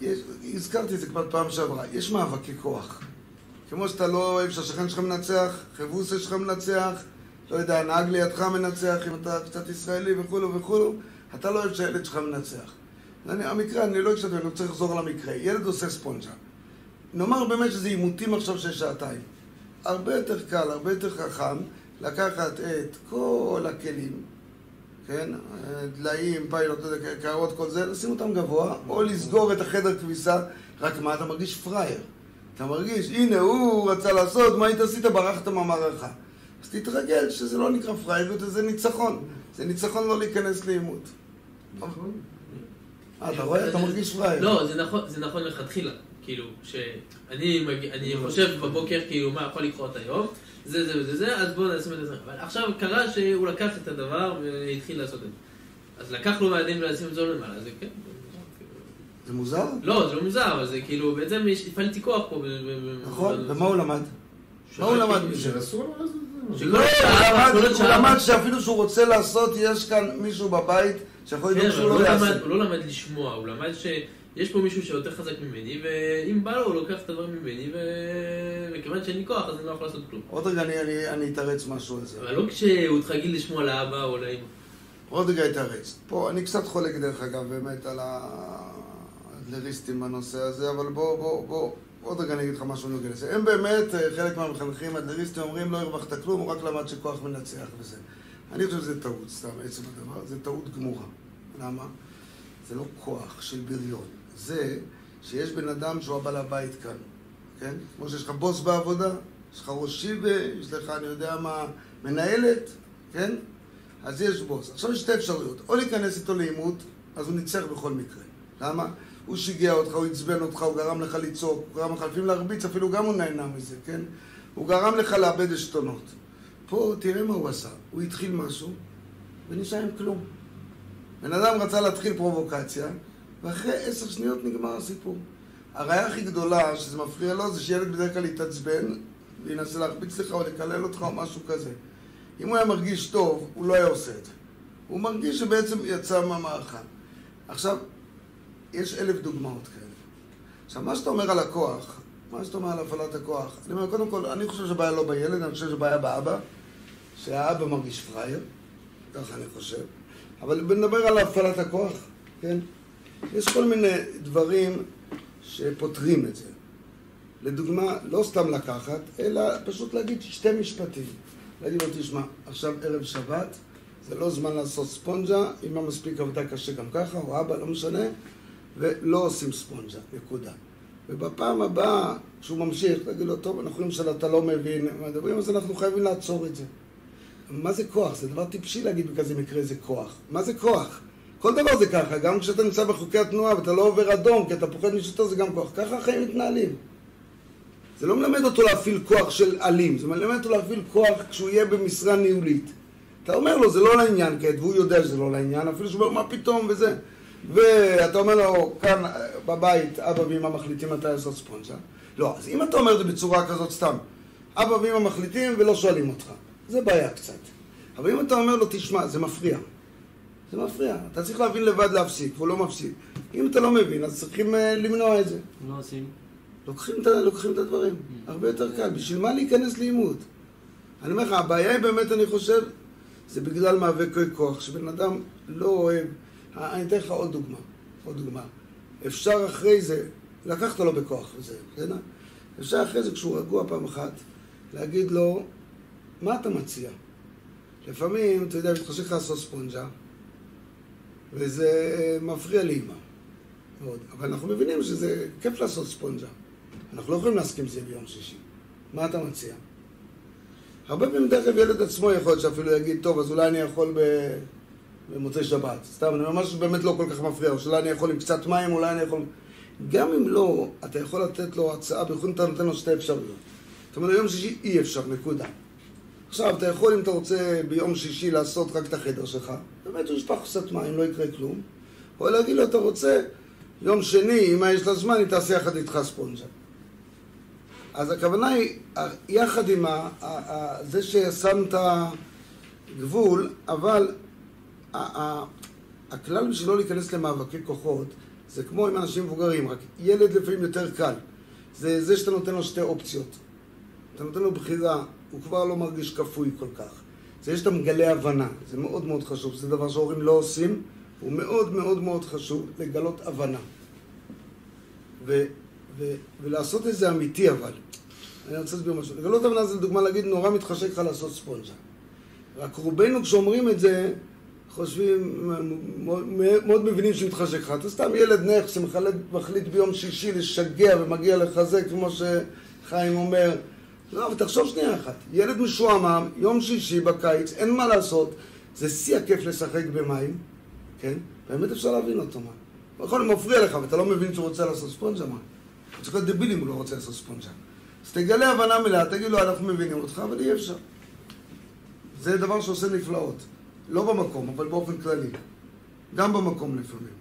יש, הזכרתי את זה כבר פעם שעברה, יש מאבקי כוח. כמו שאתה לא אוהב שהשכן שלך מנצח, חבוסה שלך מנצח, לא יודע, הנהג לידך מנצח, אם אתה קצת ישראלי וכולו וכולו, אתה לא אוהב שהילד שלך מנצח. אני, המקרה, אני לא אשתתף, אני רוצה לחזור למקרה. ילד עושה ספונג'ה. נאמר באמת שזה עימותים עכשיו של שעתיים. הרבה יותר קל, הרבה יותר חכם, לקחת את כל הכלים, כן? דליים, פיילוט, קערות, כל זה, לשים אותם גבוה, או לסגור את החדר כביסה, רק מה, אתה מרגיש פראייר. אתה מרגיש, הנה, הוא רצה לעשות, מה היית עשית? ברחת מהמערכה. אז תתרגל שזה לא נקרא פראיירות, זה ניצחון. זה ניצחון לא להיכנס לעימות. נכון. אה, אתה רואה? אתה מרגיש פראייר. לא, זה נכון, זה נכון לכתחילה. כאילו, שאני חושב בבוקר, כאילו, מה יכול לקרות היום, זה, זה וזה זה, אז בואו נעשה את זה. אבל עכשיו קרה שהוא לקח את הדבר והתחיל לעשות את זה. אז לקח לו מהדין לשים את זה למעלה, זה כן. זה מוזר? לא, זה לא מוזר, אבל זה כאילו, בעצם יש- הפעלתי כוח פה. נכון, ומה הוא למד? מה הוא למד מזה? שאסור לו לעשות את זה. לא, הוא למד- שאפילו שהוא רוצה לעשות, יש כאן מישהו בבית שיכול כן, לדאוג שהוא הוא לא לא יעשה. הוא לא למד לשמוע, הוא למד שיש פה מישהו שיותר חזק ממני, ואם בא לו, הוא לוקח את הדברים ממני, ו- וכיוון שאין לי כוח, אז אני לא יכול לעשות כלום. עוד רגע אני- אני- אני אתרץ משהו על זה. אבל לא כשהוא התחיל רגיל לשמוע לאבא או לאמא. עוד רגע אתרץ. פה, אני קצת חולק דרך אגב באמת על האדלריסטים בנושא הזה, אבל בוא, בוא, בוא, עוד רגע אני אגיד לך משהו נוגע לזה. הם באמת, אה, חלק מהמחנכים האדלריסטים אומרים לא הרווחת כלום, הוא רק למד שכוח מנצח וזה. אני חושב שזה טעות, סתם, עצם הדבר, זה טעות גמורה. למה? זה לא כוח של בריון. זה שיש בן אדם שהוא הבעל הבית כאן, כן? כמו שיש לך בוס בעבודה, יש לך ראש שיבה, יש לך, אני יודע מה, מנהלת, כן? אז יש בוס. עכשיו יש שתי אפשרויות. או להיכנס איתו לעימות, אז הוא ניצח בכל מקרה. למה? הוא שיגע אותך, הוא עצבן אותך, הוא גרם לך לצעוק, הוא גרם לך לפעמים להרביץ, אפילו גם הוא נהנה מזה, כן? הוא גרם לך לאבד עשתונות. פה, תראה מה הוא עשה. הוא התחיל משהו, ונשאר עם כלום. בן אדם רצה להתחיל פרובוקציה, ואחרי עשר שניות נגמר הסיפור. הראיה הכי גדולה שזה מפריע לו זה שילד בדרך כלל יתעצבן וינסה להרביץ לך או לקלל אותך או משהו כזה. אם הוא היה מרגיש טוב, הוא לא היה עושה את זה. הוא מרגיש שבעצם יצא מהמערכה. עכשיו, יש אלף דוגמאות כאלה. עכשיו, מה שאתה אומר על הכוח, מה שאתה אומר על הפעלת הכוח, אני אומר, קודם כל, אני חושב שהבעיה לא בילד, אני חושב שהבעיה באבא, שהאבא מרגיש פראייר, ככה אני חושב. אבל נדבר על הפעלת הכוח, כן? יש כל מיני דברים שפותרים את זה. לדוגמה, לא סתם לקחת, אלא פשוט להגיד שתי משפטים. להגיד לו, תשמע, עכשיו ערב שבת, זה לא זמן לעשות ספונג'ה, אמא מספיק עבדה קשה גם ככה, או אבא, לא משנה, ולא עושים ספונג'ה, נקודה. ובפעם הבאה, כשהוא ממשיך, תגיד לו, טוב, אנחנו רואים שאתה לא מבין מה מדברים, אז אנחנו חייבים לעצור את זה. מה זה כוח? זה דבר טיפשי להגיד בכזה מקרה זה כוח. מה זה כוח? כל דבר זה ככה, גם כשאתה נמצא בחוקי התנועה ואתה לא עובר אדום כי אתה פוחד משתו זה גם כוח. ככה החיים מתנהלים. זה לא מלמד אותו להפעיל כוח של אלים, זה מלמד אותו להפעיל כוח כשהוא יהיה במשרה ניהולית. אתה אומר לו, זה לא לעניין כעת, והוא יודע שזה לא לעניין, אפילו שהוא אומר, מה פתאום וזה. ואתה אומר לו, כאן בבית, אבא ואמא מחליטים מתי לעשות ספונג'ה. לא, אז אם אתה אומר את זה בצורה כזאת סתם, אבא ואמא מחליטים ולא שואלים אותך, זה בעיה קצת. אבל אם אתה אומר לו, תשמע, זה מפריע. זה מפריע. אתה צריך להבין לבד להפסיק, והוא לא מפסיק. אם אתה לא מבין, אז צריכים uh, למנוע את זה. לא עושים. לוקחים את, ה- לוקחים את הדברים. הרבה יותר קל. בשביל מה להיכנס לעימות? אני אומר לך, הבעיה היא באמת, אני חושב, זה בגלל מאבקי כוח, שבן אדם לא אוהב... אה, אני אתן לך עוד דוגמה. עוד דוגמה. אפשר אחרי זה, לקחת לו בכוח וזה, בסדר? אפשר אחרי זה, כשהוא רגוע פעם אחת, להגיד לו, מה אתה מציע? לפעמים, אתה יודע, מתחשק לך לעשות ספונג'ה, וזה מפריע לאמא מאוד. אבל אנחנו מבינים שזה כיף לעשות ספונג'ה. אנחנו לא יכולים להסכים שזה ביום שישי. מה אתה מציע? הרבה פעמים אגב ילד עצמו יכול להיות שאפילו יגיד, טוב, אז אולי אני יכול ב... במוצאי שבת. סתם, אני אומר משהו שבאמת לא כל כך מפריע, או שאולי אני יכול עם קצת מים, אולי אני יכול... גם אם לא, אתה יכול לתת לו הצעה, בייחוד אתה נותן לו שתי אפשרויות. זאת אומרת, יום שישי אי אפשר, נקודה. עכשיו, אתה יכול, אם אתה רוצה ביום שישי לעשות רק את החדר שלך, באמת הוא ישפך קצת מים, לא יקרה כלום. או להגיד לו, אתה רוצה, יום שני, אם יש לה זמן, היא תעשה יחד איתך ספונג'ה. אז הכוונה היא, יחד עם ה, ה, ה, זה ששמת גבול, אבל ה, ה, הכלל בשביל לא להיכנס למאבקי כוחות, זה כמו עם אנשים מבוגרים, רק ילד לפעמים יותר קל. זה זה שאתה נותן לו שתי אופציות. אתה נותן לו בחירה, הוא כבר לא מרגיש כפוי כל כך. זה שאתה מגלה הבנה, זה מאוד מאוד חשוב. זה דבר שההורים לא עושים, הוא מאוד מאוד מאוד חשוב לגלות הבנה. ו, ו, ולעשות את זה אמיתי אבל. אני רוצה להסביר משהו. לגלות הבנה זה לדוגמה להגיד, נורא מתחשק לך לעשות ספונג'ה. רק רובנו כשאומרים את זה, חושבים, מאוד, מבינים שמתחשק לך. אתה סתם ילד נך שמחליט ביום שישי לשגע ומגיע לחזק, כמו שחיים אומר. לא, אבל תחשוב שנייה אחת. ילד משועמם, יום שישי בקיץ, אין מה לעשות. זה שיא הכיף לשחק במים, כן? באמת אפשר להבין אותו, מה. נכון, הוא מפריע לך, ואתה לא מבין שהוא רוצה לעשות ספונג'ה, מה? הוא צריך להיות דביל אם הוא לא רוצה לעשות ספונג'ה. אז תגלה הבנה מלאה, תגיד לו, אנחנו מבינים אותך, אבל אי אפשר. זה דבר שעושה נפלאות. לא במקום, אבל באופן כללי. גם במקום לפעמים.